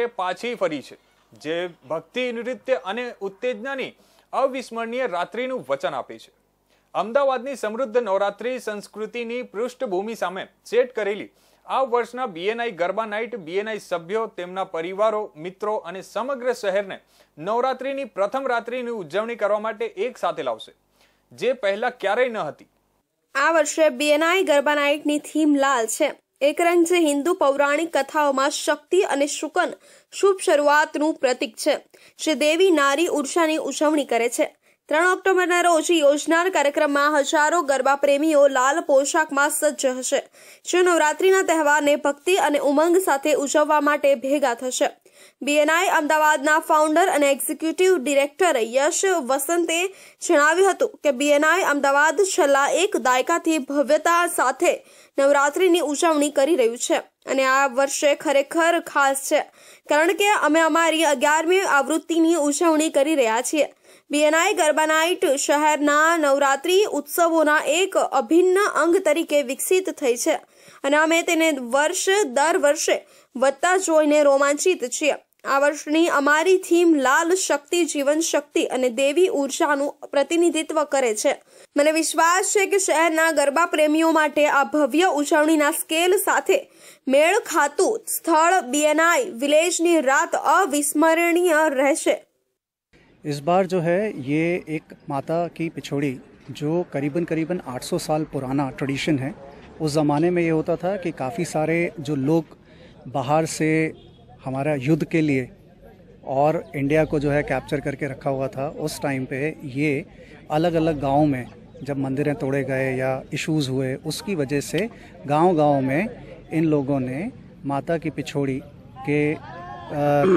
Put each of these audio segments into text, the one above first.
માટે પાછી ફરી છે. જે ભક્તિ, નૃત્ય અને ઉત્તેજનાની અવિસ્મરણીય રાત્રિનું વચન આપે છે. અમદાવાદની સમૃદ્ધ નવરાત્રિ સંસ્કૃતિની પૃષ્ઠભૂમિ સામે સેટ કરેલી આ વર્ષના બીએનઆઈ ગરબા નાઇટ બીએનઆઈ સભ્યો, તેમના પરિવારો, મિત્રો અને સમગ્ર શહેરને નવરાત્રિની પ્રથમ રાત્રિની ઉજવણી કરવા માટે એક સાથે લાવશે. જે પહેલા ક્યારેય ન હતી. આ વર્ષે બીએનઆઈ ગરબા નાઇટની થીમ લાલ છે. એક રંગ જે હિન્દુ પૌરાણિક કથાઓમાં શક્તિ અને શુકન શુભ શરૂઆતનું પ્રતીક છે, જે દેવી નારી ઉર્જાની ઉજવણી કરે છે. ત્રણ ઓક્ટોબરના રોજ યોજનાર કાર્યક્રમમાં હજારો ગરબા પ્રેમીઓ લાલ પોશાકમાં સજ્જ હશે જે નવરાત્રીના તહેવારને ભક્તિ અને ઉમંગ સાથે ઉજવવા માટે ભેગા થશે. બીએનઆઈ અમદાવાદના ફાઉન્ડર અને એક્ઝિક્યુટિવ ડિરેક્ટર યશ વસંતે જણાવ્યું હતું કે બીએનઆઈ અમદાવાદ છેલ્લા એક દાયકાથી ભવ્યતા સાથે નવરાત્રિની ઉજવણી કરી રહ્યું છે અને આ વર્ષે ખરેખર ખાસ છે. કારણ કે અમે અમારી અગિયારમી આવૃત્તિની ઉજવણી કરી રહ્યા છીએ. બીએનઆઈ ગરબાનાઇટ શહેરના નવરાત્રી ઉત્સવોના એક અભિન્ન અંગ તરીકે વિકસિત થઈ છે. અને અમે તેને વર્ષ દર વર્ષે વધતા જોઈને રોમાંચિત છીએ. આ વર્ષની અમારી થીમ લાલ શક્તિ, જીવન શક્તિ અને દેવી ઉર્જાનું પ્રતિનિધિત્વ કરે છે. મને વિશ્વાસ છે કે શહેરના ગરબા પ્રેમીઓ માટે આ ભવ્ય ઉજવણીના સ્કેલ સાથે મેળ ખાતું સ્થળ બીએનઆઈ વિલેજની રાત અવિસ્મરણીય રહેશે. इस बार जो है ये एक माता की पिछोड़ी, जो करीबन करीबन 800 साल पुराना ट्रेडिशन है। उस ज़माने में ये होता था कि काफ़ी सारे जो लोग बाहर से हमारा युद्ध के लिए और इंडिया को जो है कैप्चर करके रखा हुआ था, उस टाइम पे ये अलग अलग गाँव में जब मंदिरें तोड़े गए या इश्यूज़ हुए, उसकी वजह से गांव-गांव में इन लोगों ने माता की पिछोड़ी के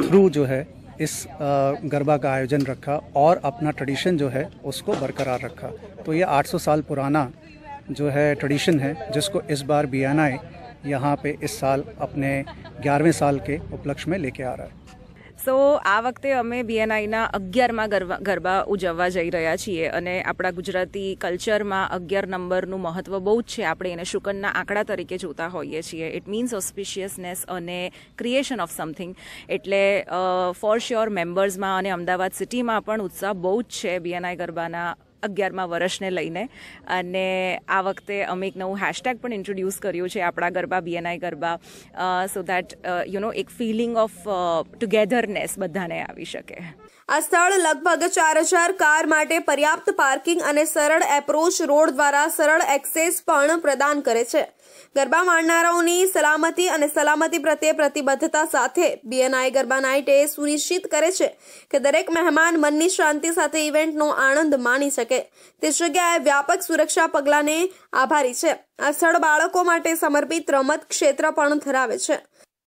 थ्रू जो है इस गरबा का आयोजन रखा और अपना ट्रेडिशन जो है उसको बरकरार रखा। तो ये 800 साल पुराना जो है ट्रेडिशन है, जिसको इस बार बी एन आई यहाँ पे इस साल अपने ग्यारहवें साल के उपलक्ष्य में लेके आ रहा है। સો આ વખતે અમે બીએનઆઈના અગિયારમાં ગરબા ગરબા ઉજવવા જઈ રહ્યા છીએ અને આપણા ગુજરાતી કલ્ચરમાં અગિયાર નંબરનું મહત્વ બહુ જ છે. આપણે એને શુકનના આંકડા તરીકે જોતા હોઈએ છીએ. ઇટ મીન્સ ઓસ્પિશિયસનેસ અને ક્રિએશન ઓફ સમથિંગ એટલે ફોર શ્યોર મેમ્બર્સમાં અને અમદાવાદ સિટીમાં પણ ઉત્સાહ બહુ જ છે બીએનઆઈ ગરબાના અગિયારમા વર્ષને લઈને. અને આ વખતે અમે એક નવું હેશટેગ પણ ઇન્ટ્રોડ્યુસ કર્યું છે, આપણા Garba BNI Garba. So that you know એક ફિલિંગ ઓફ ટુગેધરનેસ બધાને આવી શકે. આ સ્થળ લગભગ ચાર હજાર કાર માટે પર્યાપ્ત પાર્કિંગ અને સરળ એપ્રોચ રોડ દ્વારા સરળ એક્સેસ પણ પ્રદાન કરે છે. ગરબા માણનારાઓની સલામતી અને સલામતી પ્રત્યે પ્રતિબદ્ધતા સાથે બીએનઆઈ ગરબા નાઇટ એ સુનિશ્ચિત કરે છે કે દરેક મહેમાન મનની શાંતિ સાથે ઇવેન્ટનો આનંદ માણી શકે. તે જગ્યાએ વ્યાપક સુરક્ષા પગલાંને આભારી છે. આ સ્થળ બાળકો માટે સમર્પિત રમત ક્ષેત્ર પણ ધરાવે છે.